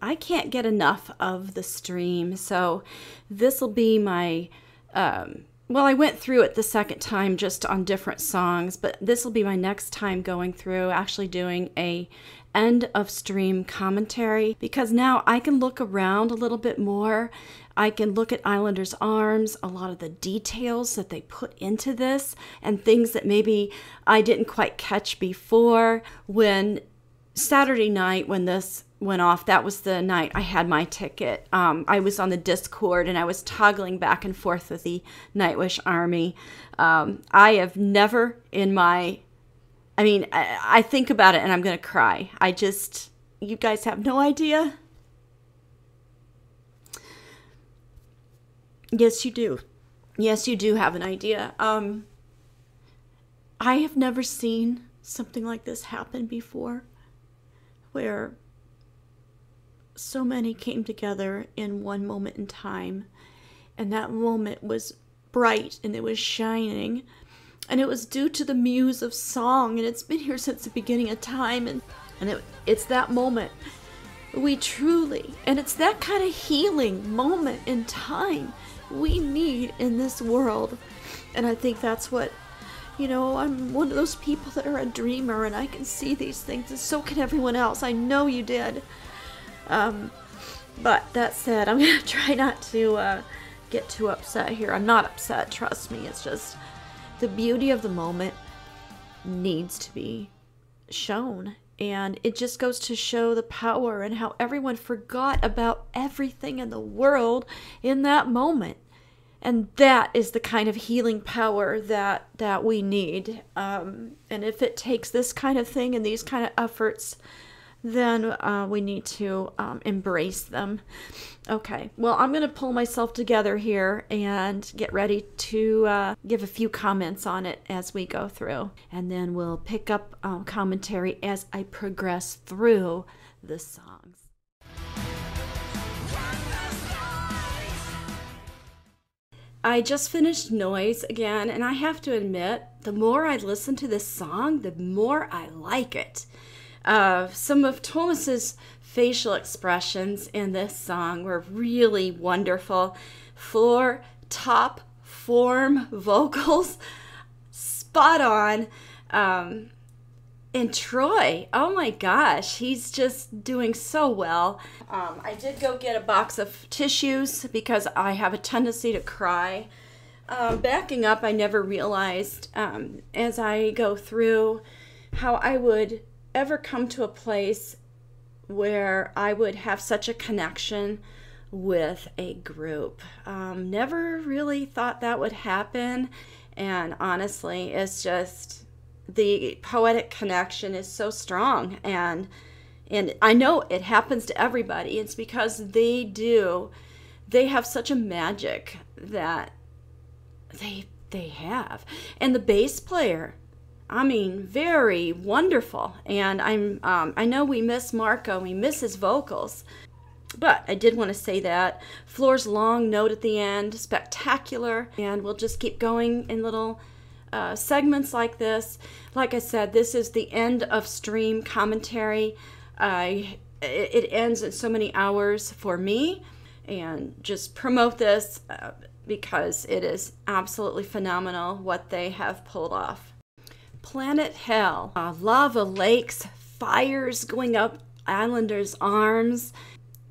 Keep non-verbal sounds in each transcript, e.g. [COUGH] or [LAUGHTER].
I can't get enough of the stream, so this will be my. Um, well, I went through it the second time just on different songs, but this will be my next time going through actually doing a end of stream commentary because now I can look around a little bit more. I can look at Islander's Arms, a lot of the details that they put into this, and things that maybe I didn't quite catch before. When Saturday night, when this went off, that was the night I had my ticket. Um, I was on the Discord and I was toggling back and forth with the Nightwish Army. Um, I have never in my I mean, I, I think about it and I'm going to cry. I just, you guys have no idea. Yes, you do. Yes, you do have an idea. Um, I have never seen something like this happen before where so many came together in one moment in time. And that moment was bright and it was shining. And it was due to the muse of song. And it's been here since the beginning of time. And and it, it's that moment. We truly and it's that kind of healing moment in time we need in this world. And i think that's what you know i'm one of those people that are a dreamer and i can see these things and so can everyone else i know you did um, but that said i'm [LAUGHS] gonna try not to uh, get too upset here i'm not upset trust me it's just the beauty of the moment needs to be shown. And it just goes to show the power and how everyone forgot about everything in the world in that moment. And that is the kind of healing power that that we need. Um, and if it takes this kind of thing and these kind of efforts, then uh, we need to um, embrace them. Okay, well, I'm going to pull myself together here and get ready to uh, give a few comments on it as we go through. And then we'll pick up um, commentary as I progress through the songs. I just finished Noise again, and I have to admit, the more I listen to this song, the more I like it. Uh, some of Thomas's facial expressions in this song were really wonderful. Floor, top, form, [LAUGHS] vocals, spot on. Um, and Troy, oh my gosh, he's just doing so well. Um, I did go get a box of tissues because I have a tendency to cry. Um, backing up, I never realized um, as I go through how I would ever come to a place where I would have such a connection with a group. Um, never really thought that would happen. And honestly, it's just the poetic connection is so strong. And and I know it happens to everybody. It's because they do, they have such a magic that they they have. And the bass player, I mean, very wonderful. And I'm, um, I know we miss Marco, we miss his vocals, but I did want to say that Floor's long note at the end, spectacular, and we'll just keep going in little uh, segments like this. Like I said, this is the end of stream commentary. I it, it ends in so many hours for me, and just promote this uh, because it is absolutely phenomenal what they have pulled off. Planet Hell. Uh, lava lakes, fires going up Islander's arms.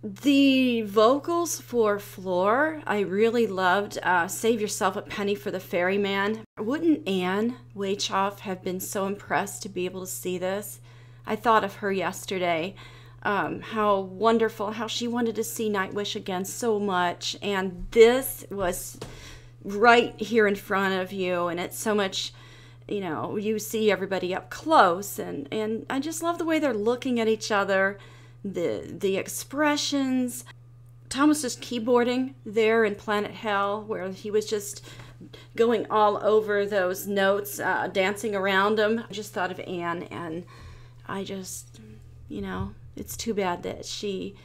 The vocals for Floor, I really loved. Uh, Save Yourself a Penny for the Ferryman. Wouldn't Anne Waychoff have been so impressed to be able to see this? I thought of her yesterday. Um, how wonderful, how she wanted to see Nightwish again so much. And this was right here in front of you, and it's so much you know, you see everybody up close and and I just love the way they're looking at each other, the the expressions. Thomas was keyboarding there in Planet Hell where he was just going all over those notes, uh, dancing around them. I just thought of Anne and I just, you know, it's too bad that she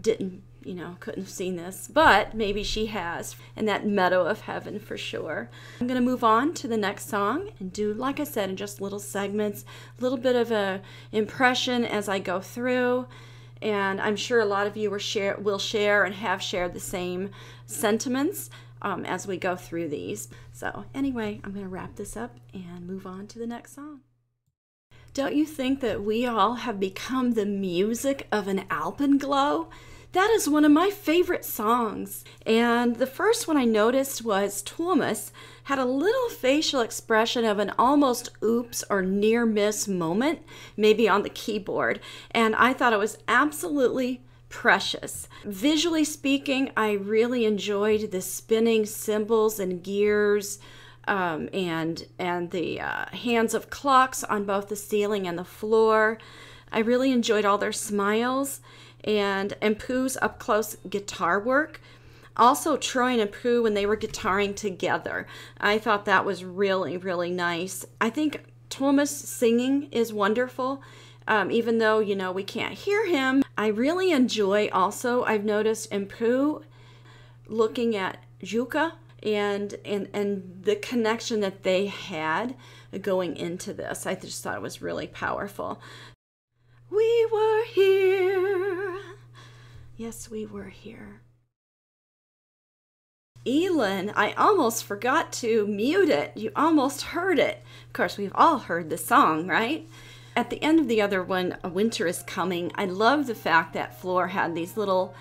didn't you know, couldn't have seen this, but maybe she has in that meadow of heaven for sure. I'm going to move on to the next song and do, like I said, in just little segments, a little bit of a impression as I go through. And I'm sure a lot of you share, will share and have shared the same sentiments um, as we go through these. So, anyway, I'm going to wrap this up and move on to the next song. Don't you think that we all have become the music of an alpenglow? That is one of my favorite songs. And the first one I noticed was Thomas had a little facial expression of an almost oops or near miss moment, maybe on the keyboard. And I thought it was absolutely precious. Visually speaking, I really enjoyed the spinning cymbals and gears. Um, and and the uh, hands of clocks on both the ceiling and the floor. I really enjoyed all their smiles and and Pooh's up close guitar work. Also, Troy and Pooh when they were guitaring together. I thought that was really, really nice. I think Thomas singing is wonderful. Um, even though, you know, we can't hear him. I really enjoy also, I've noticed in Pooh looking at Jukka and, and, and the connection that they had going into this. I just thought it was really powerful. We were here. Yes, we were here. Élan, I almost forgot to mute it. You almost heard it. Of course, we've all heard the song, right? At the end of the other one, A Winter is Coming, I love the fact that Floor had these little,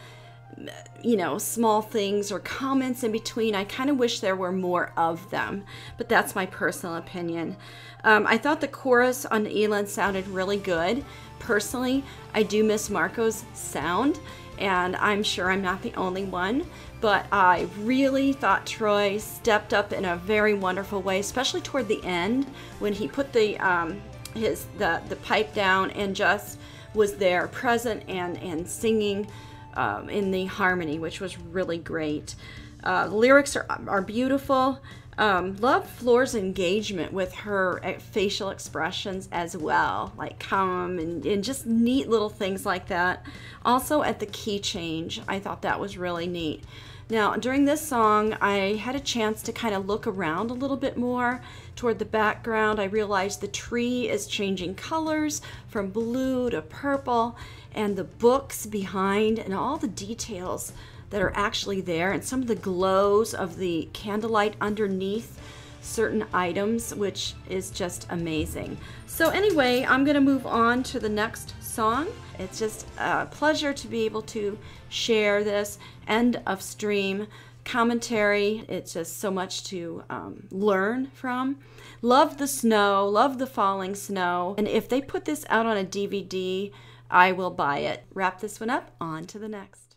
you know, small things or comments in between. I kind of wish there were more of them, but that's my personal opinion. Um, I thought the chorus on Élan sounded really good. Personally, I do miss Marco's sound, and I'm sure I'm not the only one, but I really thought Troy stepped up in a very wonderful way, especially toward the end when he put the um, his the the pipe down and just was there, present and and singing um, in the harmony, which was really great. Uh, lyrics are are beautiful. Um, love Floor's engagement with her facial expressions as well, like calm and, and just neat little things like that. Also, at the key change, I thought that was really neat. Now, during this song, I had a chance to kind of look around a little bit more toward the background. I realized the tree is changing colors from blue to purple, and the books behind and all the details that are actually there and some of the glows of the candlelight underneath certain items, which is just amazing. So anyway, I'm going to move on to the next song. It's just a pleasure to be able to share this end of stream commentary. It's just so much to um, learn from. Love the snow, love the falling snow. And if they put this out on a DVD, I will buy it. Wrap this one up, on to the next.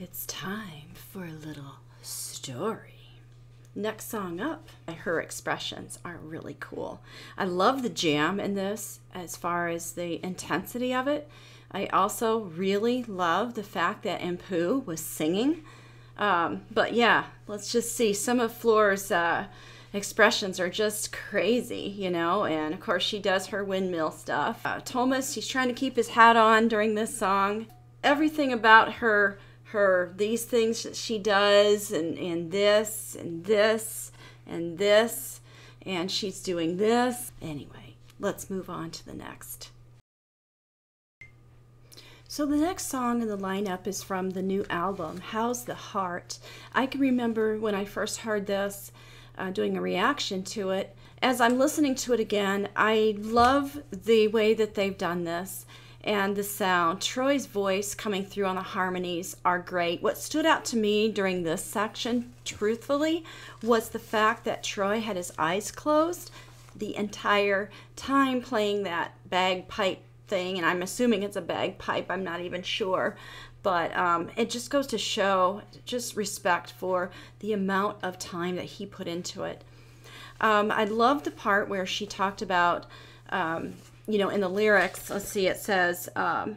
It's time for a little story. Next song up, her expressions are really cool. I love the jam in this as far as the intensity of it. I also really love the fact that Emppu was singing. Um, but yeah, let's just see. Some of Floor's uh, expressions are just crazy, you know, and of course she does her windmill stuff. Uh, Thomas, he's trying to keep his hat on during this song. Everything about her her these things that she does and, and this and this and this and she's doing this. Anyway, let's move on to the next. So the next song in the lineup is from the new album, How's the Heart. I can remember when I first heard this, uh, doing a reaction to it. As I'm listening to it again, I love the way that they've done this and the sound. Troy's voice coming through on the harmonies are great. What stood out to me during this section, truthfully, was the fact that Troy had his eyes closed the entire time playing that bagpipe thing, and I'm assuming it's a bagpipe, I'm not even sure. But um, it just goes to show just respect for the amount of time that he put into it. Um, I love the part where she talked about um, you know, in the lyrics, let's see, it says, um,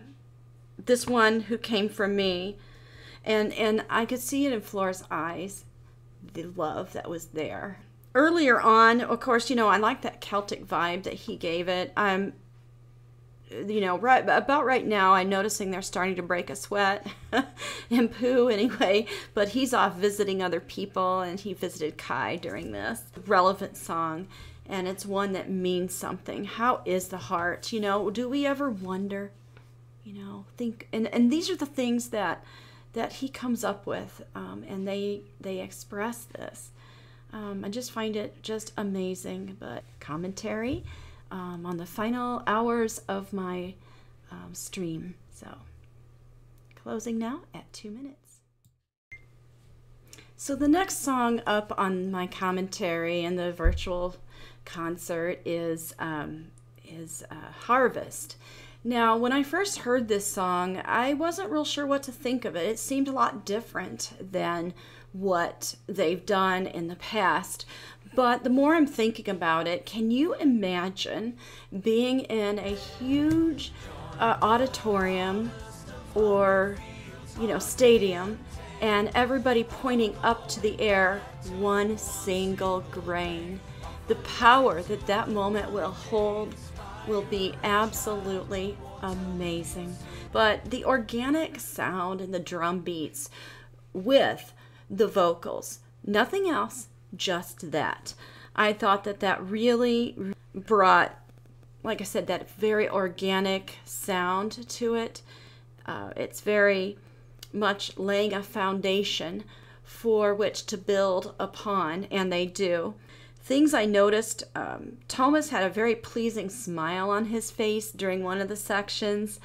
this one who came from me. And, and I could see it in Flora's eyes, the love that was there. Earlier on, of course, you know, I like that Celtic vibe that he gave it. I'm, you know, right about right now, I'm noticing they're starting to break a sweat [LAUGHS] and Pooh anyway, but he's off visiting other people and he visited Kai during this relevant song and it's one that means something. How is the heart? You know, do we ever wonder you know think and and these are the things that that he comes up with um, and they they express this um, i just find it just amazing but commentary um, on the final hours of my um, stream so closing now at two minutes so the next song up on my commentary and the virtual concert is um, is uh, harvest now, when I first heard this song, I wasn't real sure what to think of it. It seemed a lot different than what they've done in the past. But the more I'm thinking about it, can you imagine being in a huge uh, auditorium or, you know, stadium and everybody pointing up to the air one single grain? The power that that moment will hold will be absolutely amazing. But the organic sound and the drum beats with the vocals, nothing else, just that. I thought that that really brought, like I said, that very organic sound to it. Uh, it's very much laying a foundation for which to build upon, and they do. Things I noticed um, Thomas had a very pleasing smile on his face during one of the sections.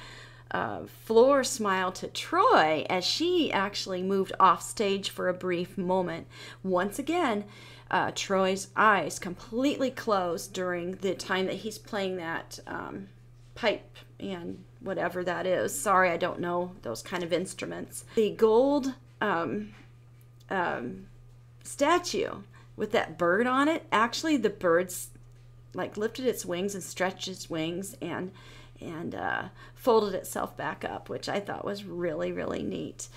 Uh, Floor smiled to Troy as she actually moved off stage for a brief moment. Once again, uh, Troy's eyes completely closed during the time that he's playing that um, pipe and whatever that is. Sorry, I don't know those kind of instruments. The gold um, um, statue with that bird on it, actually the bird's like lifted its wings and stretched its wings and and uh, folded itself back up, which I thought was really really neat.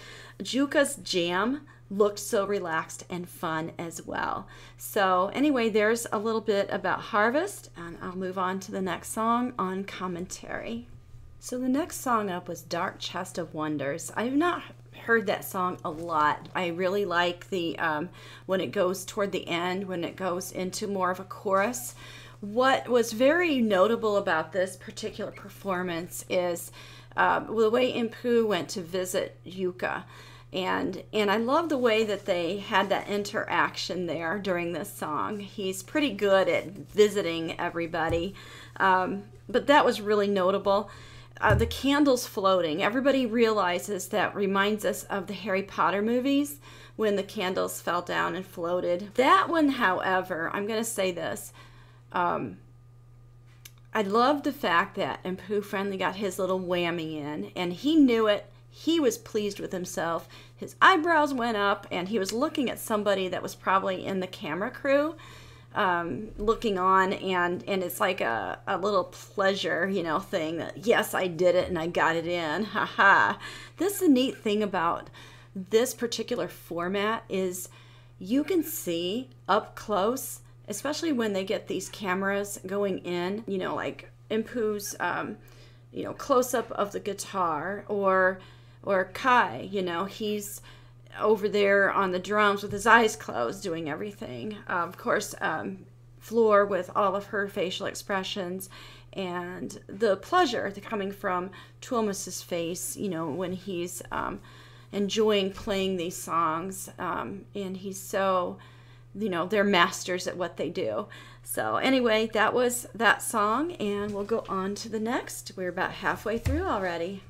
Jukka's jam looked so relaxed and fun as well. So anyway, there's a little bit about Harvest, and I'll move on to the next song on commentary. So the next song up was Dark Chest of Wonders. I've not heard that song a lot. I really like the um, when it goes toward the end, when it goes into more of a chorus. What was very notable about this particular performance is uh, the way Emppu went to visit Jukka. And and I love the way that they had that interaction there during this song. He's pretty good at visiting everybody, um, but that was really notable uh, the candles floating. Everybody realizes that reminds us of the Harry Potter movies when the candles fell down and floated. That one, however, I'm going to say this. Um, I love the fact that Emppu finally got his little whammy in, and he knew it. He was pleased with himself. His eyebrows went up, and he was looking at somebody that was probably in the camera crew um, looking on and and it's like a, a little pleasure you know thing that yes i did it and i got it in. Haha this is the neat thing about this particular format is you can see up close especially when they get these cameras going in you know like Emppu's um, you know close up of the guitar or or kai you know he's over there on the drums with his eyes closed, doing everything. Uh, of course, um, Floor with all of her facial expressions and the pleasure coming from Tuomas's face, you know, when he's um, enjoying playing these songs. Um, and he's so, you know, they're masters at what they do. So, anyway, that was that song, and we'll go on to the next. We're about halfway through already.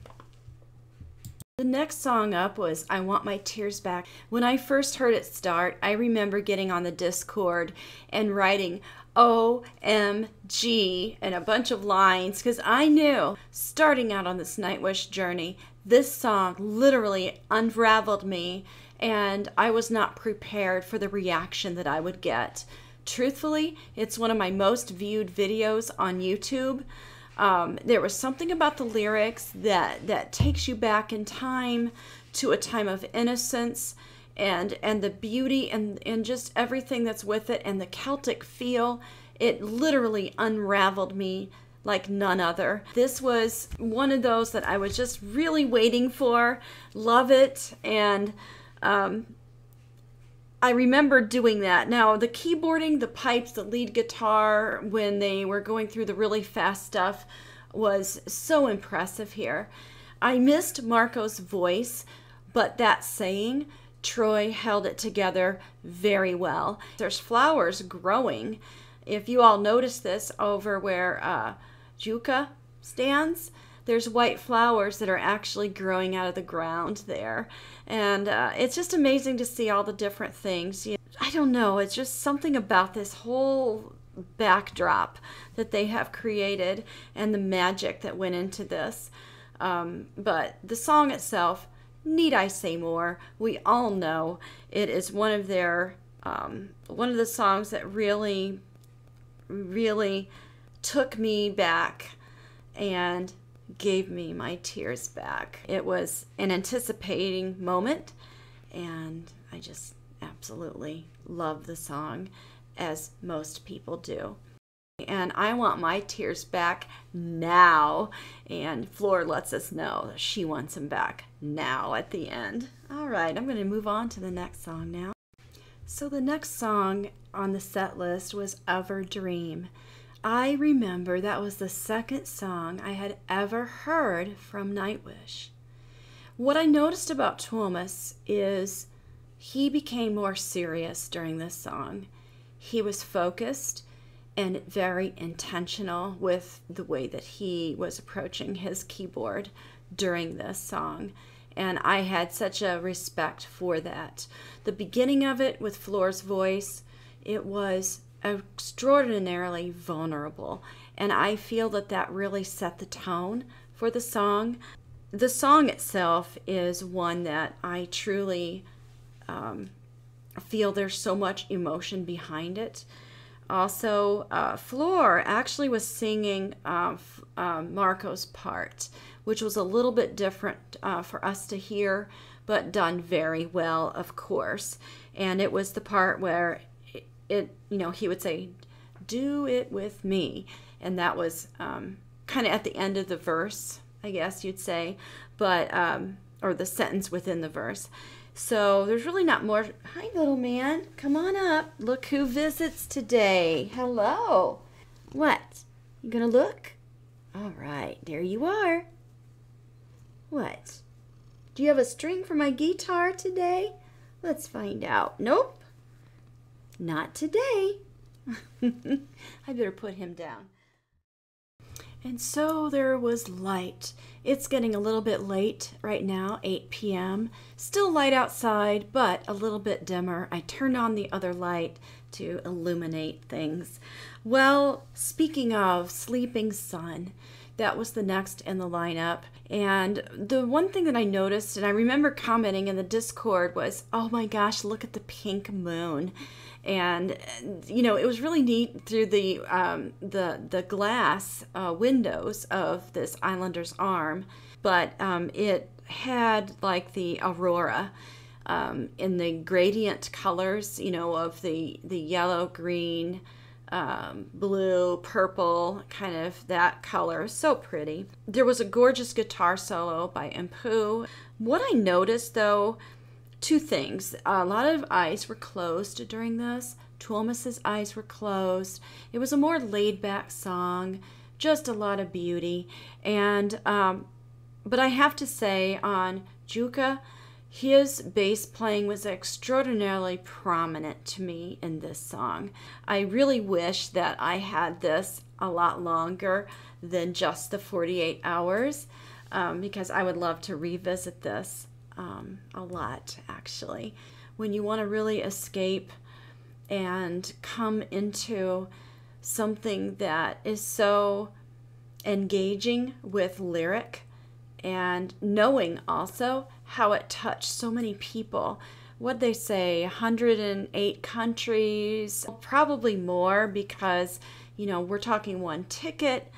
The next song up was I Want My Tears Back. When I first heard it start, I remember getting on the Discord and writing OMG and a bunch of lines because I knew starting out on this Nightwish journey, this song literally unraveled me and I was not prepared for the reaction that I would get. Truthfully, it's one of my most viewed videos on YouTube. Um, there was something about the lyrics that that takes you back in time to a time of innocence and and the beauty and and just everything that's with it and the Celtic feel. It literally unraveled me like none other. This was one of those that I was just really waiting for. Love it and um, I remember doing that. Now, the keyboarding, the pipes, the lead guitar, when they were going through the really fast stuff, was so impressive here. I missed Marco's voice, but that saying, Troy held it together very well. There's flowers growing. If you all notice this over where uh, Jukka stands, there's white flowers that are actually growing out of the ground there. And uh, it's just amazing to see all the different things. You know, I don't know, it's just something about this whole backdrop that they have created and the magic that went into this. Um, but the song itself, need I say more? We all know it is one of their um, one of the songs that really, really took me back and gave me my tears back. It was an anticipating moment, and I just absolutely love the song, as most people do. And I want my tears back now. And Floor lets us know she wants them back now at the end. All right, I'm going to move on to the next song now. So, the next song on the set list was Ever Dream. I remember that was the second song I had ever heard from Nightwish. What I noticed about Tuomas is he became more serious during this song. He was focused and very intentional with the way that he was approaching his keyboard during this song. And I had such a respect for that. The beginning of it with Floor's voice, it was extraordinarily vulnerable. And I feel that that really set the tone for the song. The song itself is one that I truly um, feel there's so much emotion behind it. Also, uh, Floor actually was singing uh, uh, Marco's part, which was a little bit different uh, for us to hear, but done very well, of course. And it was the part where it, you know, he would say, "Do it with me," and that was um, kind of at the end of the verse, I guess you'd say, but um, or the sentence within the verse. So there's really not more. Hi, little man. Come on up. Look who visits today. Hello. What? You gonna look? All right, there you are. What? Do you have a string for my guitar today? Let's find out. Nope. Not today. [LAUGHS] I better put him down. And so there was light. It's getting a little bit late right now, 8 p.m. Still light outside, but a little bit dimmer. I turned on the other light to illuminate things. Well, speaking of sleeping sun, that was the next in the lineup. And the one thing that I noticed, and I remember commenting in the Discord, was oh my gosh, look at the pink moon and you know it was really neat through the um, the the glass uh, windows of this Islander's arm, but um, it had like the aurora um, in the gradient colors, you know, of the the yellow, green, um, blue, purple, kind of that color. So pretty. There was a gorgeous guitar solo by Emppu. What I noticed though two things. A lot of eyes were closed during this. Tuomas's eyes were closed. It was a more laid back song, just a lot of beauty. And, um, but I have to say, on Jukka, his bass playing was extraordinarily prominent to me in this song. I really wish that I had this a lot longer than just the 48 hours um, because I would love to revisit this um, a lot, actually. When you want to really escape and come into something that is so engaging with lyric and knowing also how it touched so many people. What they say, 108 countries, probably more because, you know, we're talking one ticket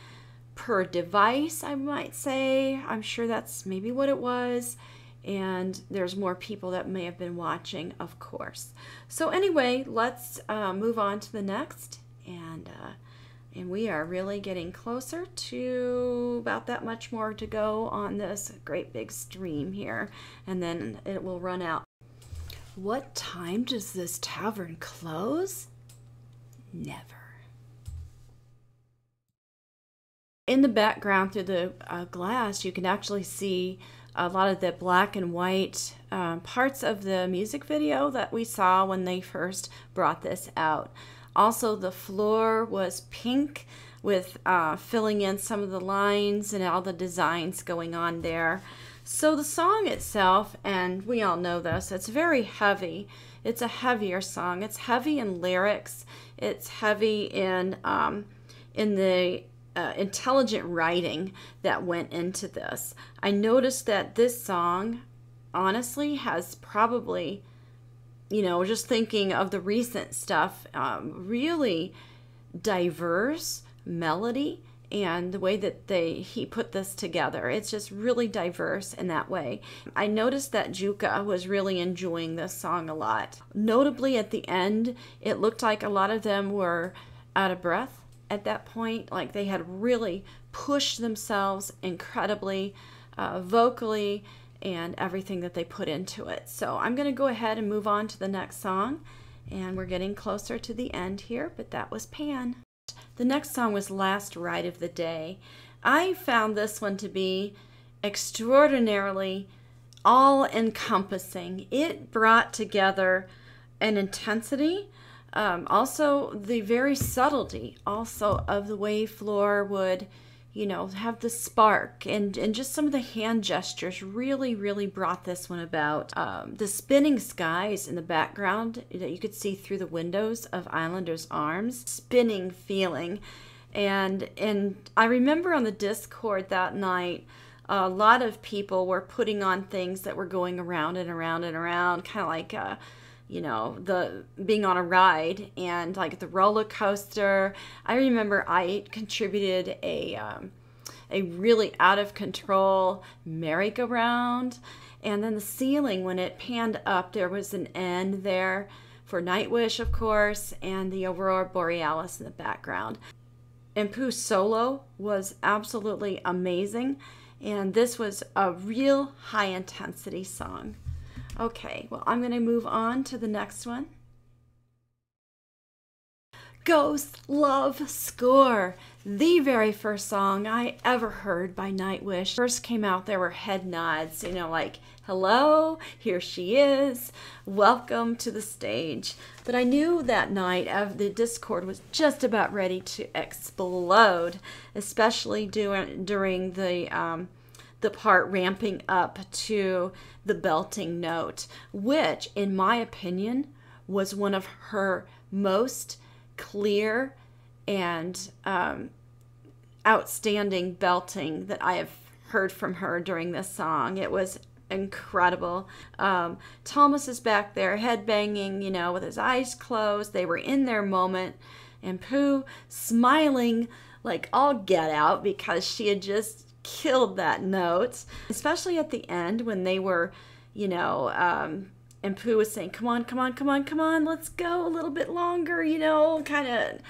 per device, I might say. I'm sure that's maybe what it was and there's more people that may have been watching, of course. So anyway, let's uh, move on to the next, and uh, and we are really getting closer to about that much more to go on this great big stream here, and then it will run out. What time does this tavern close? Never. In the background through the uh, glass, you can actually see a lot of the black and white um, parts of the music video that we saw when they first brought this out. Also, the floor was pink with uh, filling in some of the lines and all the designs going on there. So the song itself, and we all know this, it's very heavy. It's a heavier song. It's heavy in lyrics. It's heavy in um, in the uh, intelligent writing that went into this. I noticed that this song, honestly, has probably, you know, just thinking of the recent stuff, um, really diverse melody and the way that they he put this together. It's just really diverse in that way. I noticed that Jukka was really enjoying this song a lot. Notably at the end it looked like a lot of them were out of breath at that point. Like they had really pushed themselves incredibly uh, vocally and everything that they put into it so i'm going to go ahead and move on to the next song and we're getting closer to the end here but that was pan the next song was Last Ride of the Day. I found this one to be extraordinarily all encompassing. It brought together an intensity, um, also the very subtlety also of the way Floor would you know, have the spark and, and just some of the hand gestures really, really brought this one about. Um, the spinning skies in the background that you could see through the windows of Islander's Arms, spinning feeling. And, and I remember on the Discord that night, a lot of people were putting on things that were going around and around and around, kind of like, uh, you know the being on a ride and like the roller coaster. I remember i contributed a um, a really out of control merry-go-round. And then the ceiling when it panned up there was an end there for nightwish of course and the aurora borealis in the background. And Pooh's solo was absolutely amazing. And this was a real high intensity song Okay, well, I'm going to move on to the next one. Ghost Love Score, the very first song I ever heard by Nightwish. First came out, there were head nods, you know, like, hello, here she is, welcome to the stage. But I knew that night of the Discord was just about ready to explode, especially during, during the. Um, the part ramping up to the belting note, which, in my opinion, was one of her most clear and um, outstanding belting that I have heard from her during this song. It was incredible. Um, Thomas is back there, head banging, you know, with his eyes closed. They were in their moment, and Pooh smiling like all get out because she had just killed that note, especially at the end when they were, you know, um, and Pooh was saying, "Come on, come on, come on, come on, let's go a little bit longer," you know, kind of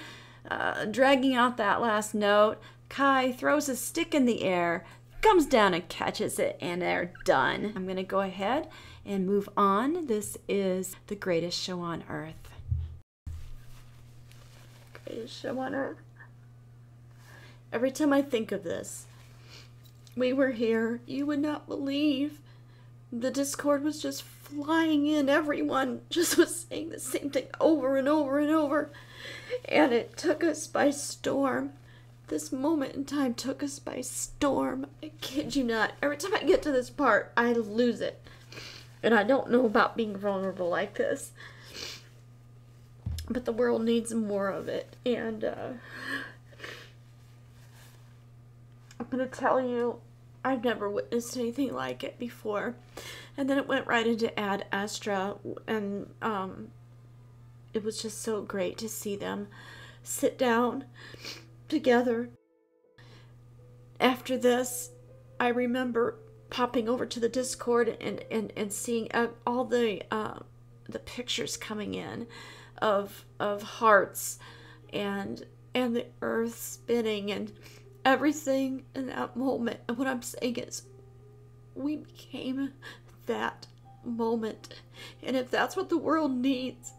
uh, dragging out that last note. Kai throws a stick in the air, comes down and catches it, and they're done. I'm gonna go ahead and move on. This is the greatest show on earth. Greatest show on earth. Every time I think of this, we were here, you would not believe. The Discord was just flying in. Everyone [LAUGHS] just was saying the same thing over and over and over. And it took us by storm. This moment in time took us by storm. I kid you not. Every time I get to this part, I lose it. And I don't know about being vulnerable like this. But the world needs more of it. And, uh, I'm gonna tell you, I've never witnessed anything like it before. And then it went right into Ad Astra, and um, it was just so great to see them sit down together. After this, I remember popping over to the Discord and, and, and seeing uh, all the uh, the pictures coming in of of hearts and and the earth spinning and everything in that moment. And what I'm saying is, we became that moment. And if that's what the world needs,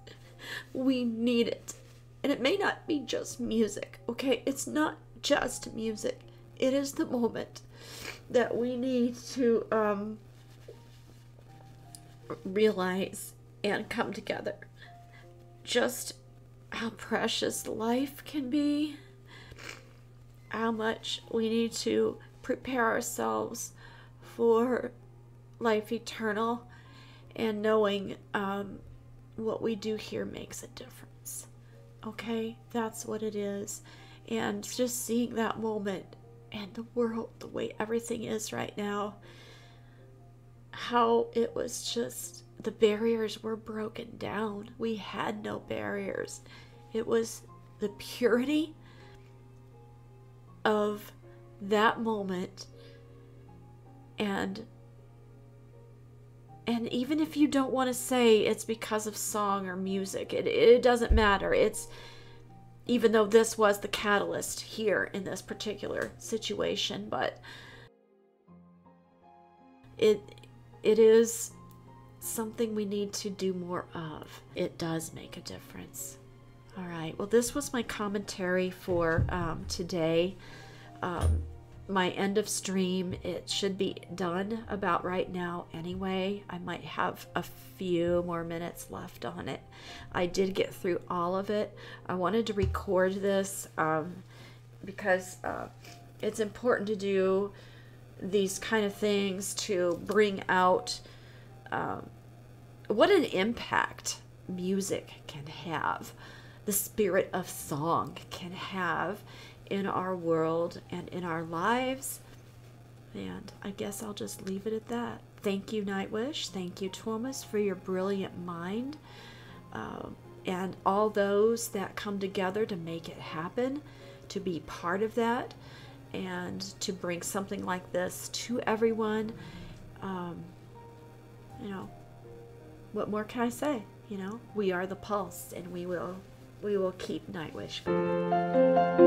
we need it. And it may not be just music, okay? It's not just music, it is the moment that we need to um, realize and come together just how precious life can be, how much we need to prepare ourselves for life eternal, and knowing um, what we do here makes a difference. Okay, that's what it is. And just seeing that moment and the world, the way everything is right now, how it was just the barriers were broken down. We had no barriers. It was the purity of that moment. And and even if you don't want to say it's because of song or music it, it doesn't matter. It's even though this was the catalyst here in this particular situation but it it is something we need to do more of. It does make a difference all right. Well this was my commentary for um, today. Um, my end of stream it should be done about right now anyway. I might have a few more minutes left on it. I did get through all of it. I wanted to record this um, because uh, it's important to do these kind of things to bring out um, what an impact music can have the spirit of song can have in our world and in our lives. And I guess I'll just leave it at that. Thank you, Nightwish. Thank you, Thomas, for your brilliant mind. Uh, and all those that come together to make it happen, to be part of that, and to bring something like this to everyone. Um, you know, what more can I say? You know, we are the pulse, and we will we will keep Nightwish.